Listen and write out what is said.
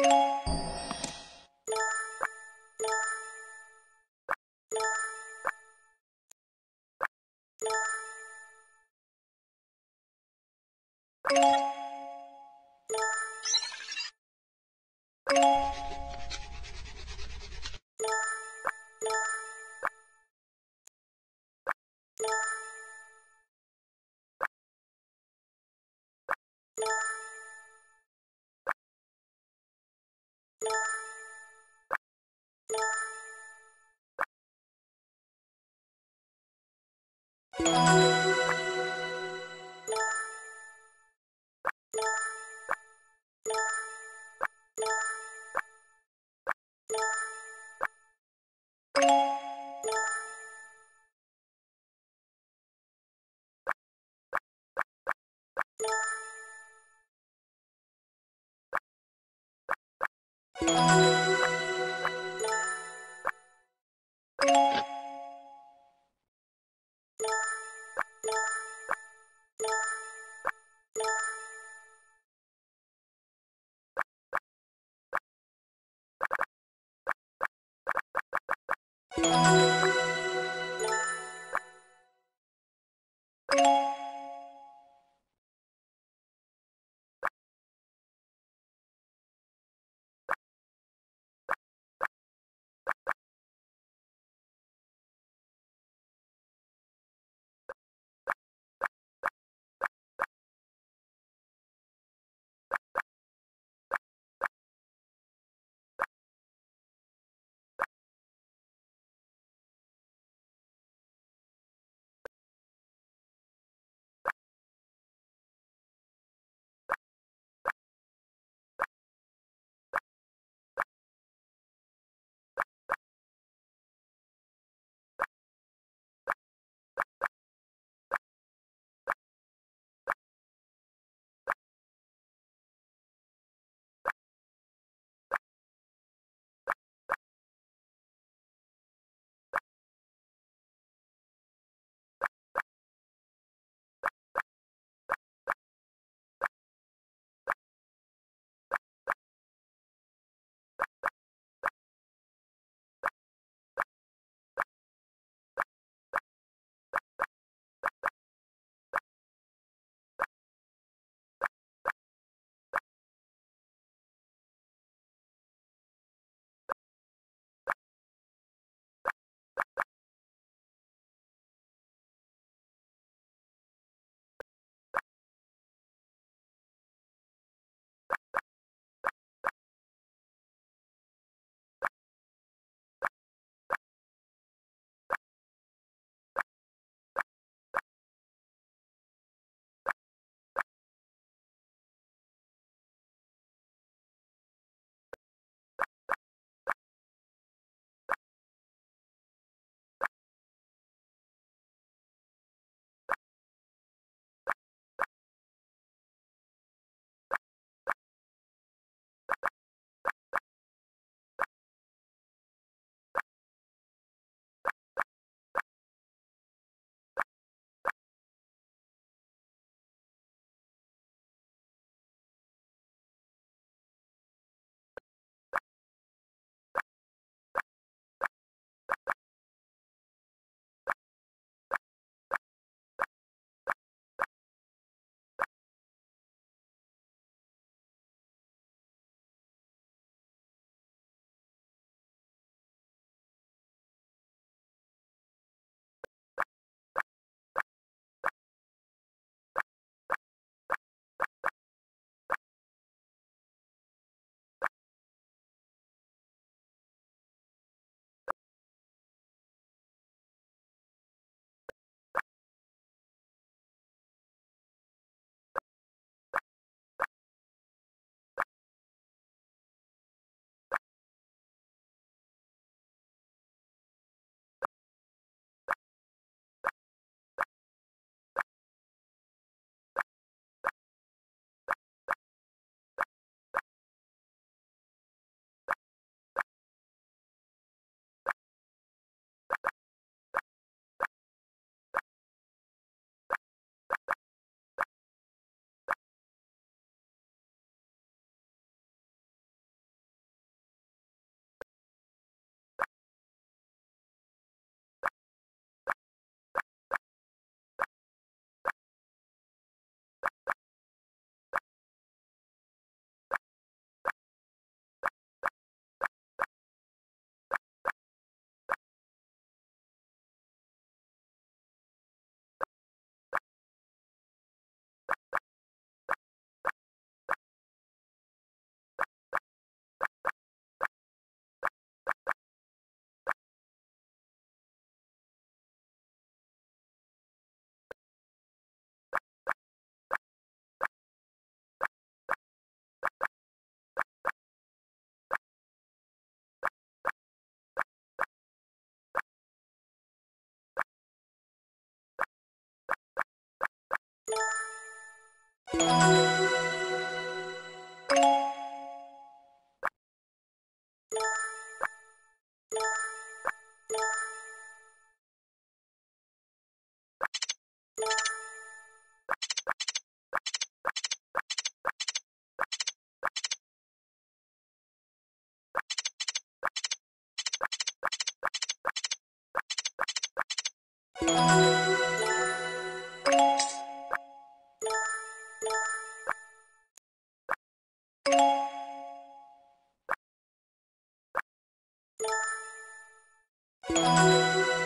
you you Thank you. You Música